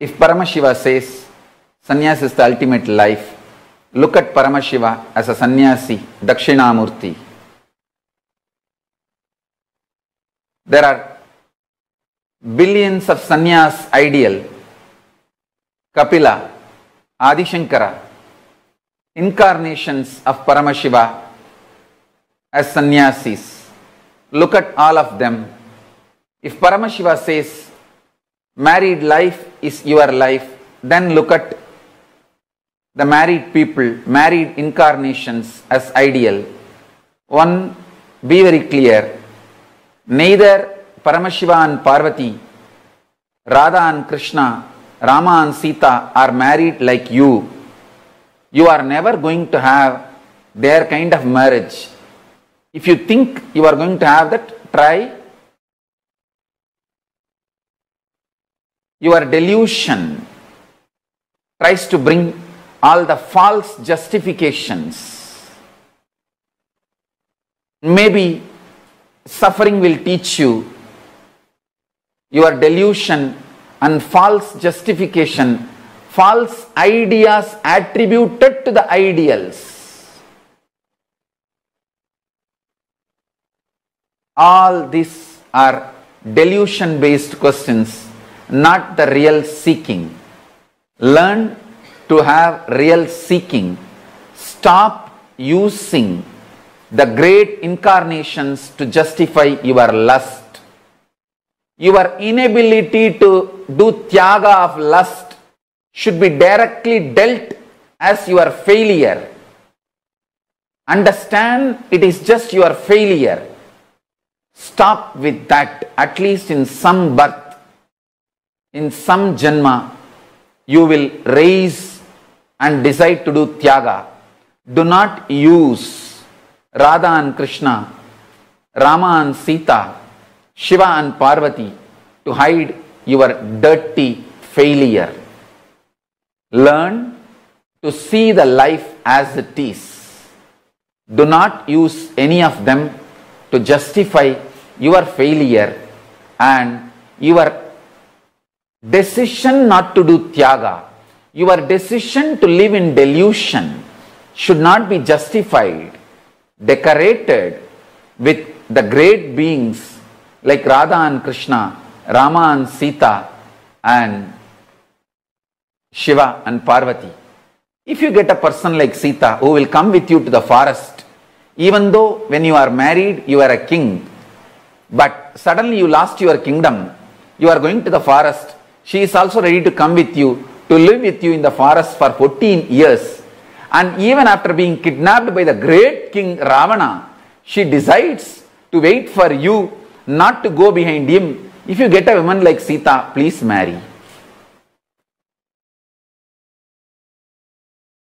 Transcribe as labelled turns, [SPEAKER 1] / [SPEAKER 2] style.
[SPEAKER 1] If Paramashiva says sannyas is the ultimate life, look at Paramashiva as a sannyasi, Dakshinamurti. There are billions of sannyas ideal, Kapila, Adishankara, incarnations of Paramashiva as sannyasis. Look at all of them. If Paramashiva says married life is your life, then look at the married people, married incarnations as ideal. One, be very clear, neither Paramashiva and Parvati, Radha and Krishna, Rama and Sita are married like you. You are never going to have their kind of marriage. If you think you are going to have that, try. Your delusion tries to bring all the false justifications. Maybe suffering will teach you your delusion and false justification, false ideas attributed to the ideals. All these are delusion based questions, not the real seeking. Learn to have real seeking. Stop using the great incarnations to justify your lust. Your inability to do tyaga of lust should be directly dealt as your failure. Understand it is just your failure. Stop with that, at least in some birth, in some janma, you will raise and decide to do tyaga. Do not use Radha and Krishna, Rama and Sita, Shiva and Parvati to hide your dirty failure. Learn to see the life as it is. Do not use any of them to justify your failure and your decision not to do tyaga, your decision to live in delusion should not be justified, decorated with the great beings like Radha and Krishna, Rama and Sita, and Shiva and Parvati. If you get a person like Sita who will come with you to the forest, even though when you are married you are a king, but suddenly you lost your kingdom, you are going to the forest, she is also ready to come with you to live with you in the forest for 14 years. And even after being kidnapped by the great king Ravana, she decides to wait for you, not to go behind him. If you get a woman like Sita, please marry.